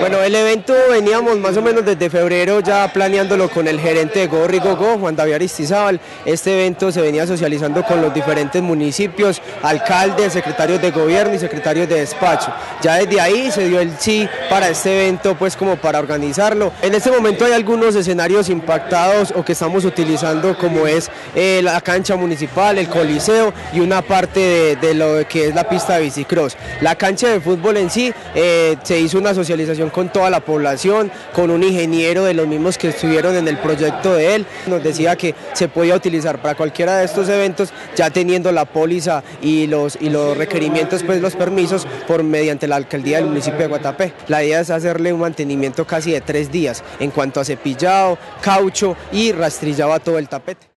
Bueno, el evento veníamos más o menos desde febrero ya planeándolo con el gerente de Gorri Gogo, Juan David Aristizábal. Este evento se venía socializando con los diferentes municipios, alcaldes, secretarios de gobierno y secretarios de despacho. Ya desde ahí se dio el sí para este evento, pues como para organizarlo. En este momento hay algunos escenarios impactados o que estamos utilizando como es eh, la cancha municipal, el coliseo y una parte de, de lo que es la pista de bicicross. La cancha de fútbol en sí eh, se hizo una socialización con toda la población, con un ingeniero de los mismos que estuvieron en el proyecto de él. Nos decía que se podía utilizar para cualquiera de estos eventos, ya teniendo la póliza y los, y los requerimientos, pues los permisos por mediante la alcaldía del municipio de Guatapé. La idea es hacerle un mantenimiento casi de tres días en cuanto a cepillado, caucho y rastrillado a todo el tapete.